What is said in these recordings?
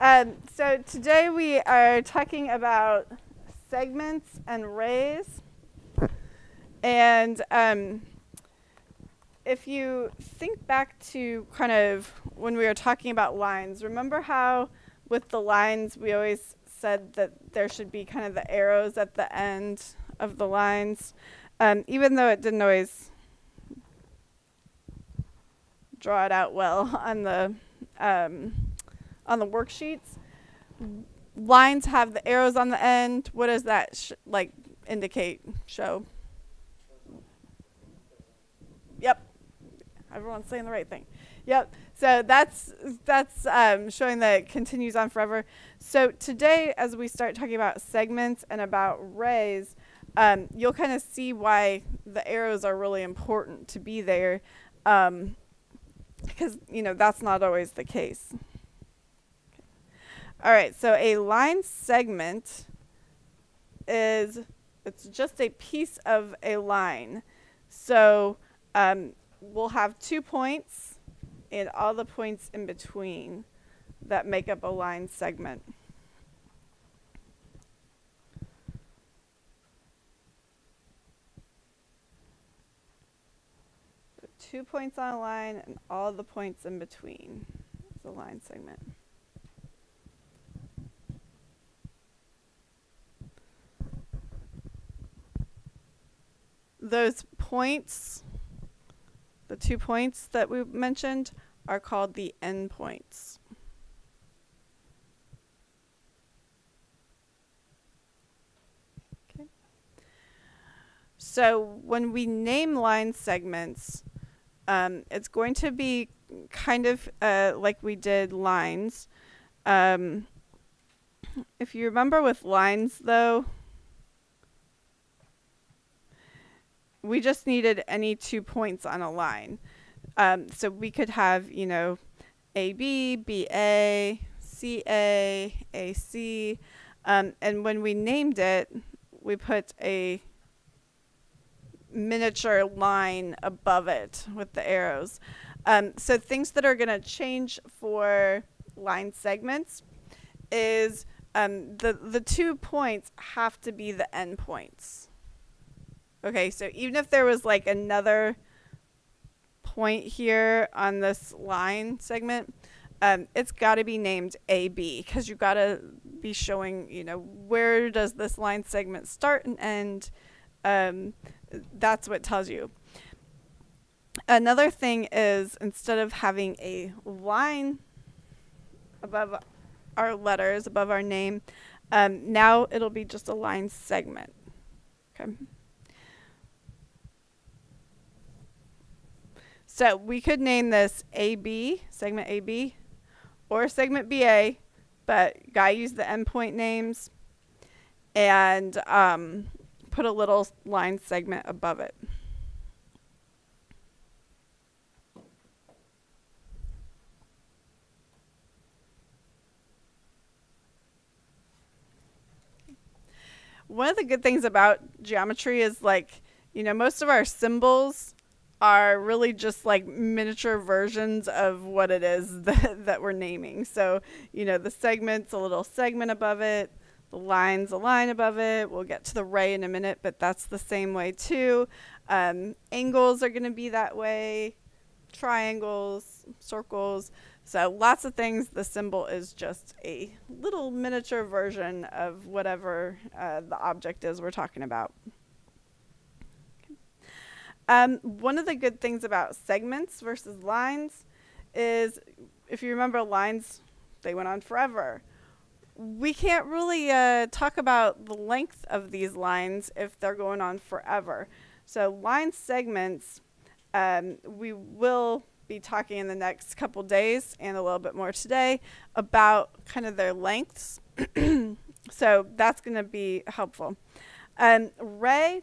Um, so today we are talking about segments and rays. And um, if you think back to kind of when we were talking about lines, remember how with the lines we always said that there should be kind of the arrows at the end of the lines, um, even though it didn't always draw it out well on the um, on the worksheets. Lines have the arrows on the end. What does that like indicate? Show. Yep. Everyone's saying the right thing. Yep. So that's that's um, showing that it continues on forever. So today, as we start talking about segments and about rays, um, you'll kind of see why the arrows are really important to be there, um, because you know that's not always the case. All right. So a line segment is it's just a piece of a line. So um, we'll have two points and all the points in between that make up a line segment. Two points on a line and all the points in between is a line segment. Those points the two points that we mentioned are called the endpoints. Okay. So when we name line segments, um, it's going to be kind of uh, like we did lines. Um, if you remember with lines though, we just needed any two points on a line. Um, so we could have, you know, AB, BA, CA, AC. Um, and when we named it, we put a miniature line above it with the arrows. Um, so things that are going to change for line segments is um, the, the two points have to be the endpoints. Okay, so even if there was like another point here on this line segment, um, it's got to be named AB because you've got to be showing, you know, where does this line segment start and end. Um, that's what tells you. Another thing is instead of having a line above our letters, above our name, um, now it'll be just a line segment. Okay. So we could name this AB, segment AB, or segment BA, but Guy used the endpoint names and um, put a little line segment above it. One of the good things about geometry is like, you know, most of our symbols are really just like miniature versions of what it is that, that we're naming. So, you know, the segment's a little segment above it, the line's a line above it. We'll get to the ray in a minute, but that's the same way too. Um, angles are going to be that way, triangles, circles. So, lots of things. The symbol is just a little miniature version of whatever uh, the object is we're talking about. Um, one of the good things about segments versus lines is if you remember lines, they went on forever. We can't really uh, talk about the length of these lines if they're going on forever. So line segments, um, we will be talking in the next couple days and a little bit more today about kind of their lengths. so that's going to be helpful. Um, ray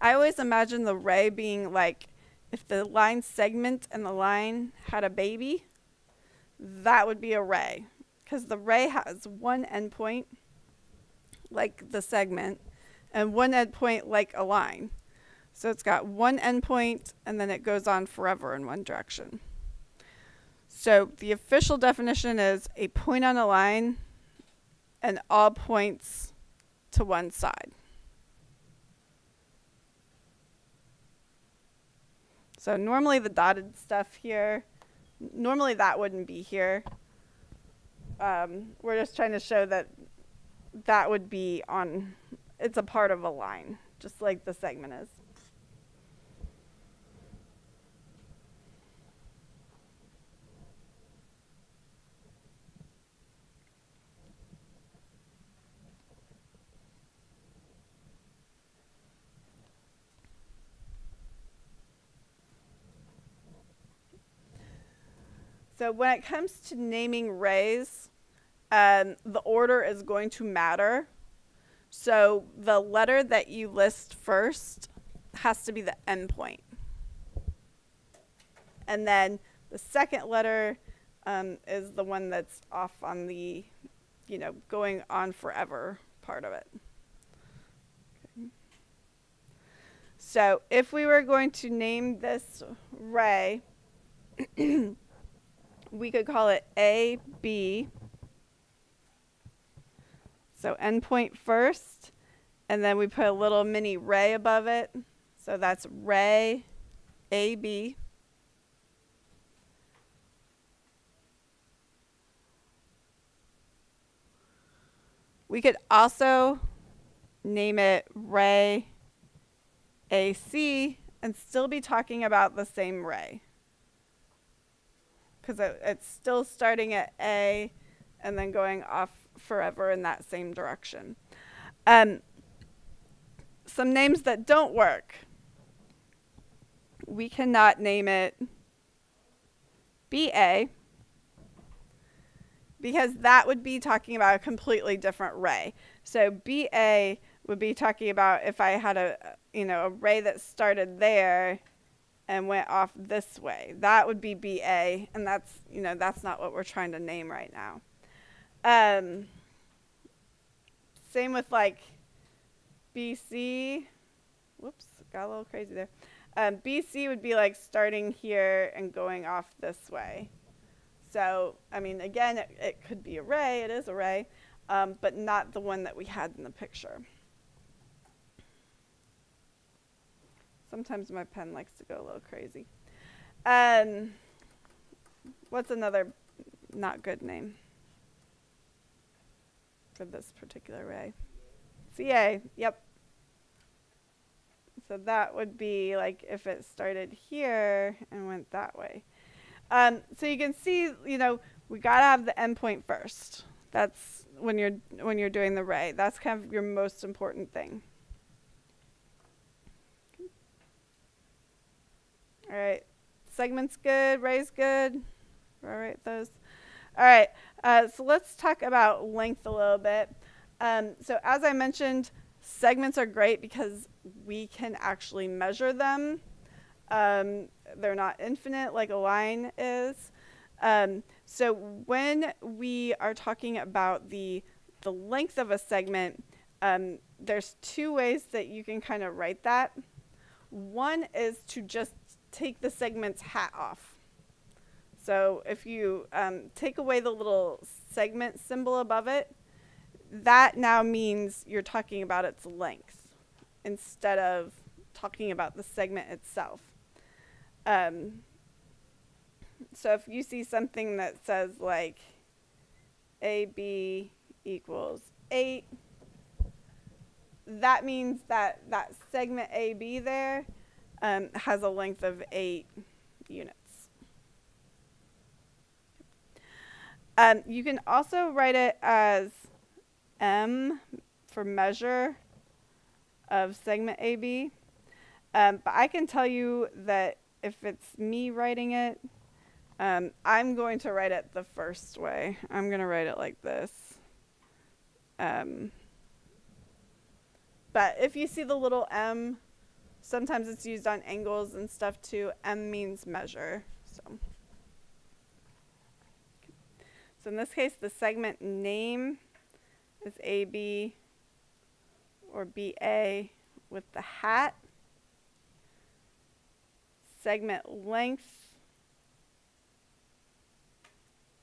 I always imagine the ray being like if the line segment and the line had a baby, that would be a ray. Because the ray has one endpoint, like the segment, and one endpoint, like a line. So it's got one endpoint, and then it goes on forever in one direction. So the official definition is a point on a line and all points to one side. So normally the dotted stuff here, normally that wouldn't be here. Um, we're just trying to show that that would be on, it's a part of a line, just like the segment is. So when it comes to naming rays, um, the order is going to matter. So the letter that you list first has to be the endpoint. And then the second letter um, is the one that's off on the, you know, going on forever part of it. So if we were going to name this ray, we could call it A, B. So endpoint first, and then we put a little mini ray above it. So that's ray AB. We could also name it ray AC and still be talking about the same ray because it, it's still starting at A and then going off forever in that same direction. Um, some names that don't work. We cannot name it BA because that would be talking about a completely different ray. So BA would be talking about if I had a you know a ray that started there and went off this way. That would be BA, and that's, you know, that's not what we're trying to name right now. Um, same with like BC. Whoops, got a little crazy there. Um, BC would be like starting here and going off this way. So, I mean, again, it, it could be a ray, it is a ray, um, but not the one that we had in the picture. Sometimes my pen likes to go a little crazy. Um, what's another not good name for this particular array? CA, yep. So that would be like if it started here and went that way. Um, so you can see, you know, we gotta have the endpoint first. That's when you're when you're doing the array. That's kind of your most important thing. All right. Segment's good. Ray's good. All right, those. All right. Uh, so let's talk about length a little bit. Um, so as I mentioned, segments are great because we can actually measure them. Um, they're not infinite like a line is. Um, so when we are talking about the the length of a segment, um, there's two ways that you can kind of write that. One is to just take the segment's hat off. So if you um, take away the little segment symbol above it, that now means you're talking about its length instead of talking about the segment itself. Um, so if you see something that says like AB equals 8, that means that that segment AB there um, has a length of 8 units. Um, you can also write it as M for measure of segment AB. Um, but I can tell you that if it's me writing it, um, I'm going to write it the first way. I'm going to write it like this. Um, but if you see the little M Sometimes it's used on angles and stuff too. M means measure. So, so in this case, the segment name is AB or BA with the hat. Segment length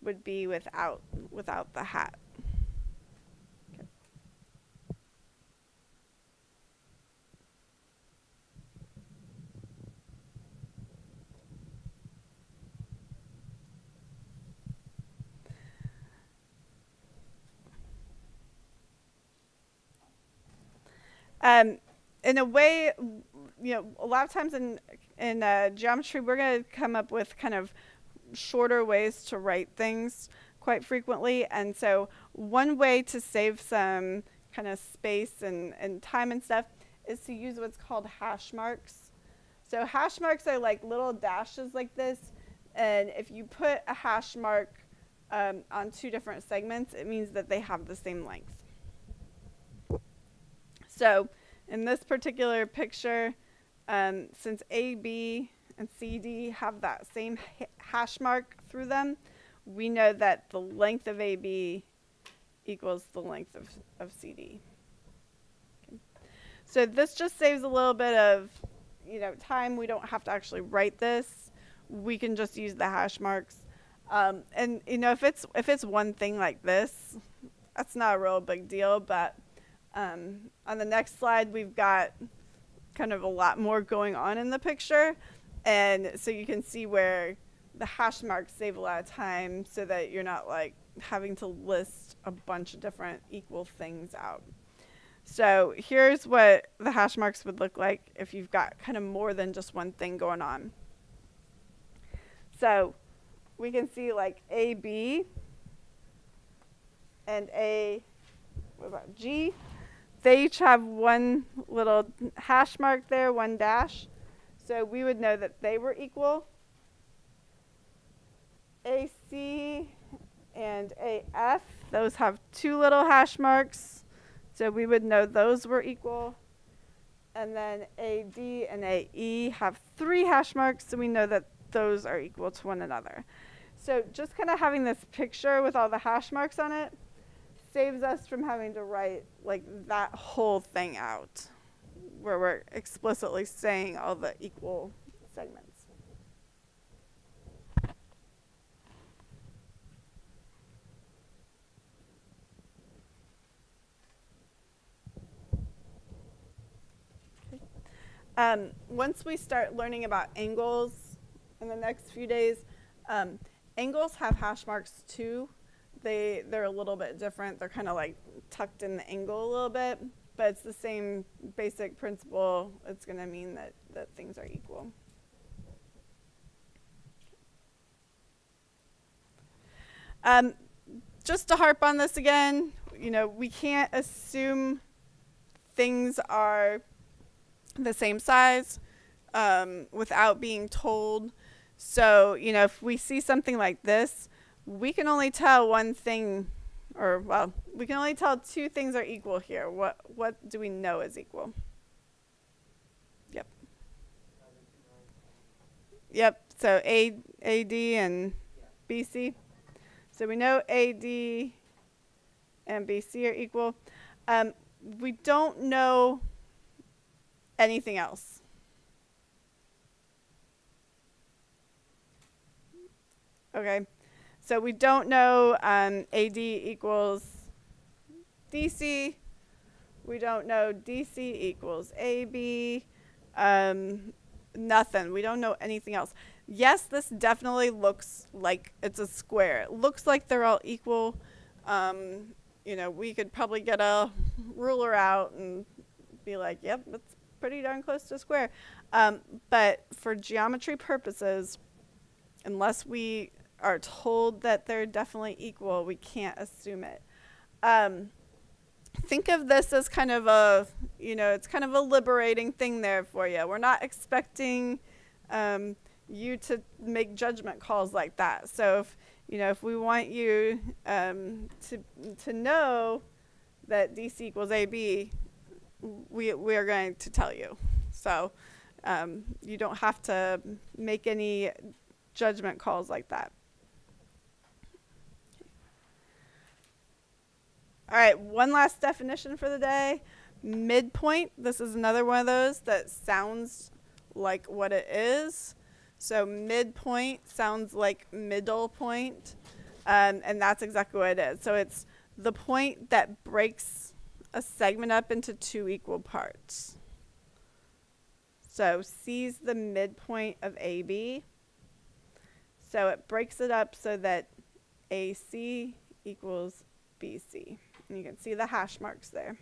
would be without without the hat. Um, in a way, you know, a lot of times in in uh, geometry, we're going to come up with kind of shorter ways to write things quite frequently. And so, one way to save some kind of space and, and time and stuff is to use what's called hash marks. So, hash marks are like little dashes like this. And if you put a hash mark um, on two different segments, it means that they have the same length. So in this particular picture, um, since AB and CD have that same ha hash mark through them, we know that the length of AB equals the length of, of CD. Okay. So this just saves a little bit of you know, time. We don't have to actually write this. We can just use the hash marks. Um, and you know, if it's if it's one thing like this, that's not a real big deal. But um, on the next slide, we've got kind of a lot more going on in the picture. And so you can see where the hash marks save a lot of time so that you're not like having to list a bunch of different equal things out. So here's what the hash marks would look like if you've got kind of more than just one thing going on. So we can see like AB and A, what about G? They each have one little hash mark there, one dash. So we would know that they were equal. AC and AF, those have two little hash marks. So we would know those were equal. And then AD and AE have three hash marks, so we know that those are equal to one another. So just kind of having this picture with all the hash marks on it saves us from having to write like that whole thing out where we're explicitly saying all the equal segments. Um, once we start learning about angles in the next few days, um, angles have hash marks too they they're a little bit different. They're kind of like tucked in the angle a little bit, but it's the same basic principle. It's going to mean that that things are equal. Um, just to harp on this again, you know, we can't assume things are the same size um, without being told. So, you know, if we see something like this, we can only tell one thing, or well, we can only tell two things are equal here. What what do we know is equal? Yep. Yep. So A AD and BC. So we know AD and BC are equal. Um, we don't know anything else. Okay. So we don't know um, AD equals DC. We don't know DC equals AB. Um, nothing. We don't know anything else. Yes, this definitely looks like it's a square. It looks like they're all equal. Um, you know, we could probably get a ruler out and be like, yep, it's pretty darn close to a square. Um, but for geometry purposes, unless we are told that they're definitely equal, we can't assume it. Um, think of this as kind of a, you know, it's kind of a liberating thing there for you. We're not expecting um, you to make judgment calls like that. So if, you know, if we want you um, to, to know that DC equals AB, we, we are going to tell you. So um, you don't have to make any judgment calls like that. All right, one last definition for the day. Midpoint. This is another one of those that sounds like what it is. So midpoint sounds like middle point. Um, and that's exactly what it is. So it's the point that breaks a segment up into two equal parts. So C is the midpoint of AB. So it breaks it up so that AC equals BC. And you can see the hash marks there.